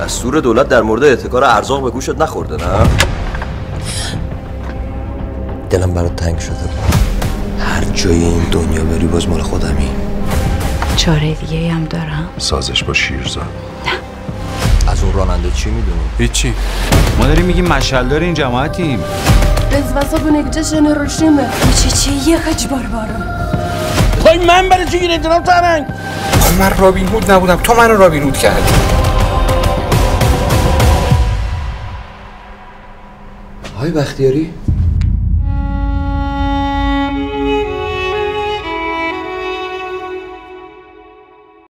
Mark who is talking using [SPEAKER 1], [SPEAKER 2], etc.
[SPEAKER 1] دستور دولت در مورد احتکار ارزاق به گوشت نخورده نه؟ دلم برات تنگ شده. هر جای این دنیا بری باز مال خودمی.
[SPEAKER 2] چاره دیگه هم دارم.
[SPEAKER 3] سازش با شیرزاد.
[SPEAKER 1] از اون راننده چی می‌دونی؟
[SPEAKER 4] هیچی. ما داریم میگیم مشعل این جماعتیم.
[SPEAKER 5] Bez بونه جشن روشیمه
[SPEAKER 2] چی چی؟ یه خج بار بارم
[SPEAKER 6] خواهی من برای چی گیره؟ جناب ترنگ.
[SPEAKER 4] من رابین هود نبودم. تو من رابین هود کردی.
[SPEAKER 1] های بختیاری؟